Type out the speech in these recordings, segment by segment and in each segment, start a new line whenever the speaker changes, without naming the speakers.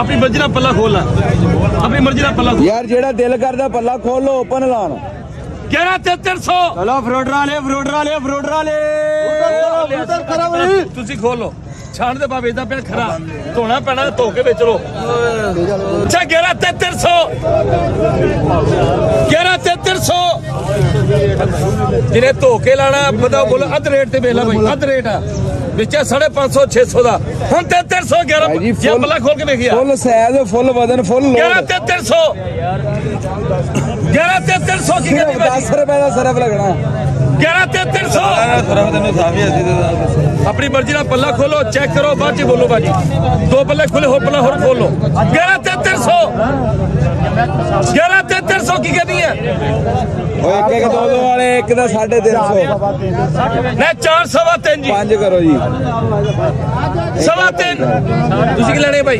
ਆਪਣੀ ਮਰਜ਼ੀ ਨਾਲ ਪੱਲਾ ਖੋਲ ਲੈ। ਆਪਣੀ ਮਰਜ਼ੀ ਨਾਲ ਪੱਲਾ ਖੋਲ
ਯਾਰ ਜਿਹੜਾ ਦਿਲ ਕਰਦਾ ਪੱਲਾ ਖੋਲ ਲੋ ਓਪਨ ਲਾਣ
11 300
ਚਲੋ ਫਰੋਡਰ ਵਾਲੇ ਫਰੋਡਰ ਵਾਲੇ ਫਰੋਡਰ ਵਾਲੇ।
ਤੁਸੀਂ ਖੋਲੋ ਛਾਣ ਦੇ ਬਾਬੇ ਦਾ ਪਿਆ ਖਰਾ। ਧੋਣਾ ਪੈਣਾ ਧੋ ਕੇ ਵੇਚ ਲੋ ਅੱਛਾ 11 ਤੇ 300 11 ਤੇ 300 ਜਿਹਨੇ ਧੋ ਕੇ ਲਾਣਾ ਬਦਾ ਬੋਲ ਅੱਧ ਰੇਟ ਤੇ ਵੇਲਾ ਭਾਈ ਅੱਧ ਰੇਟ ਆ। ਵਿੱਚਾ 550 600 ਦਾ। ਹੁਣ ਤੇ 300 11
ਭਾਈ ਜੀ,
ਜੇ
full-
ਬੱਲਾ ਖੋਲ ਕੇ ਵੇਖਿਆ
ਫੁੱਲ ਸਾਈਜ਼ ਫੁੱਲ ਵਜ਼ਨ ਫੁੱਲ
11
ਲੋਡ
ਤੇ 300 11 ਤੇ 300 ਕੀ
ਸਿਰਫ
ਕਹਿੰਦੀ ਭਾਈ
10 ਰੁਪਏ ਦਾ ਸਰਫ ਲੱਗਣਾ।
11 ਤੇ 300 ਆਪਣੀ ਮਰਜ਼ੀ ਨਾਲ ਪੱਲਾ ਖੋਲੋ ਚੈੱਕ ਕਰੋ ਬਾਅਦ ਚ ਬੋਲੋ ਬਾਜੀ ਦੋ ਪੱਲੇ ਖੁੱਲੇ ਹੋਰ ਪੱਲਾ ਹੋਰ ਖੋਲੋ 11 ਤੇ 300 11 ਤੇ 300 ਕੀ ਕਹਿੰਦੀ ਹੈ
ਓਏ ਇੱਕ ਇੱਕ ਦੋ ਦੋ ਵਾਲੇ ਇੱਕ ਦਾ 350
ਨਹੀਂ 400 ਵਾ ਤਿੰਨ ਜੀ।
ਪੰਜ ਕਰੋ ਜੀ।
सवा तीन दूसरी की लड़ाई भाई?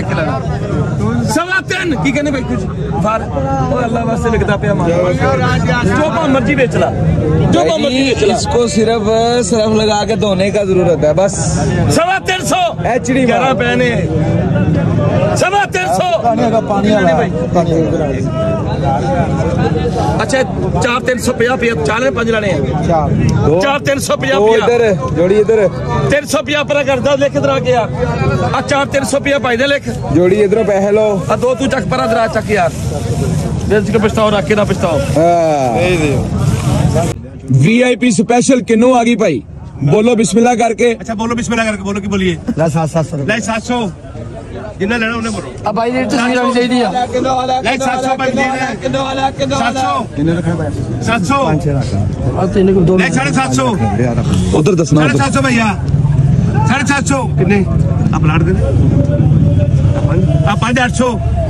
एक लड़ा सवा ਸਵਾ ਤਿੰਨ ਕੀ ਕਹਿੰਦੇ ਭਾਈ ਕੁਝ ਬਾਹਰ ਉਹ ਅੱਲਾ ਵਾਸਤੇ ਲਿਖਦਾ ਪਿਆ ਮਾਰ ਜੋ ਪਾ ਮਰਜ਼ੀ ਵੇਚ ਲਾ ਜੋ ਪਾ ਮਰਜ਼ੀ ਵੇਚ ਲਾ
इसको सिर्फ सरफ लगा के धोने का जरूरत है बस
ਸਵਾ 300
HD
11 ਪੈਣੇ ਸਵਾ 300 ਪਾਣੀ ਵਾਲਾ ਅੱਛਾ 4 350 ਪਿਆ ਚਾਲੇ ਪੰਜ ਲੈਣੇ ਆ 4 350
वो
ਪਿਆ
इधर जोड़ी इधर
350 ਪਰ ਕਰਦਾ ਲਿਖ ਦਰਾ ਕੇ ਆ ਆ 4 350 ਭਾਈ ਦੇ ਲਿਖ
जोड़ी इधरों पैसे लो
ਆ दो तू चक पर दरा चक यार। बेच के पछताओ रख के ना पछताओ
वीआईपी स्पेशल किनो आ गई भाई? बोलो बिस्मिल्लाह करके।
अच्छा बोलो
बिस्मिल्लाह करके
बोलो की बोलिए। ला सात सात
सौ ला सात सौ। जिन्ना लेना उन्हें
बोलो। अब भाई रेट तस्वीर
आनी चाहिए ला
सात
सौ बंदे सात
सौ।
सात सौ। तो साढ़े
सात सौ।
उधर दसना
साढ़े सात सौ भैया। साढ़े सात
सौ। किन्ने आप
लाड़ देने। आप
पाँच आठ सौ।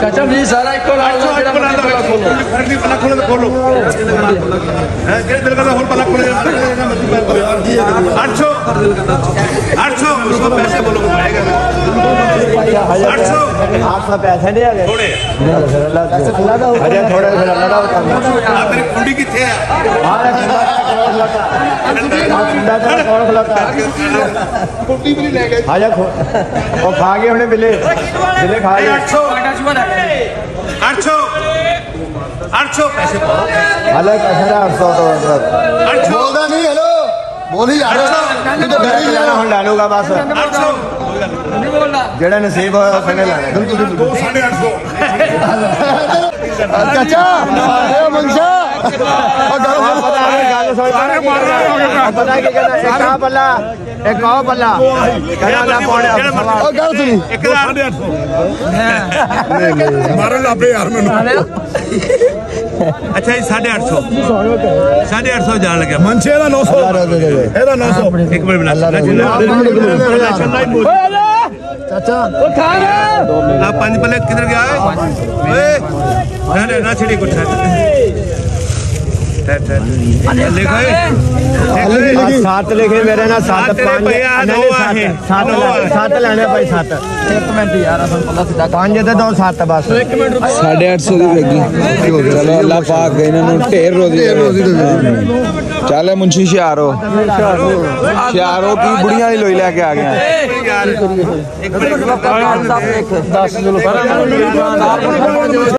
চাচা
প্লিজ আর এক কল আর এক কল আর এক নি পালা খোলো খোলো।
হ্যাঁ কে দিল কথা
হোল
পালা খোলো আর
800 800
उसको पैसे बोलो आएगा
आठ सौ? पैसे। नहीं आ गए। अल्लाह का हज़ार थोड़े
फिर अल्लाह का होता मेरी
कुंडी किथे है हाँ कौन खलाता अंडा तो कौन खलाता कुंडी भी ले गए। हाँ खो वो खा गए हमने बिले। बिले खा गए। 800
800
800 पैसे
पाओ। अलग पैसे 800 तो मतलब।
800
बोलदा नहीं हेलो। बोली 800 तो गरीब जाना हम डालूगा बस।
800
ਜਿਹੜਾ ਨਸੀਬ ਹੋਇਆ ਉਹਨੇ ਲੈਣਾ ਬਿਲਕੁਲ ਬਿਲਕੁਲ।
2.5
ਚਾਚਾ ਏ ਮਨਸ਼ਾ। ਉਹ ਗੱਲ ਪਤਾ ਹੈ ਗੱਲ ਸੋਚ ਸਾਰੇ ਮਾਰ ਰਹੇ ਹੋ ਗਿਆ ਪਤਾ ਕੀ ਕਹਿੰਦਾ ਇੱਕ ਆ ਬੱਲਾ ਇੱਕ ਆ ਬੱਲਾ ਕਹਿੰਦਾ ਨਾ ਪਾਉਣੇ ਉਹ ਗੱਲ ਸੁਣੀ।
1.5 ਮਾਰਨ ਲੱਭੇ ਯਾਰ ਮੈਨੂੰ। ਅੱਛਾ ਇਹ 850 850 ਜਾਣ ਲੱਗਿਆ।
ਮਨਸ਼ੇ ਦਾ 900 ਇਹਦਾ 900
ਇੱਕ ਮਿੰਟ ਬਣਾ
ਅੱਲਾ चाचा। वो खा
ना पाँच पले किधर गया है? अरे ना छिड़ी कुछ है ठहर
ठहर लिखो ਸੱਤ ਲਿਖੇ ਮੇਰੇ ਨਾਲ ਸੱਤ ਪੰਜ ਨਹੀਂ। ਸੱਤ। ਸੱਤ ਲੈਣੇ ਭਾਈ ਸੱਤ।
ਇੱਕ ਮਿੰਟ ਯਾਰ ਅਸਾਂ ਪੱਲਾ ਸਿੱਧਾ
ਪੰਜ ਤੇ ਦੋ ਸੱਤ ਬਸ।
850 ਦੀ ਵੇਗੀ ਚਲੋ ਅੱਲਾ ਪਾਕ ਇਹਨਾਂ ਨੂੰ ਢੇਰ ਰੋਜ਼ੀ ਦੇਵੇ ਚੱਲ ਮੁੰਸ਼ੀ ਸ਼ਿਆਰੋ ਸ਼ਿਆਰੋ ਕੀ ਬੁੜੀਆਂ ਦੀ ਲੋਈ ਲੈ ਕੇ ਆ ਗਿਆ।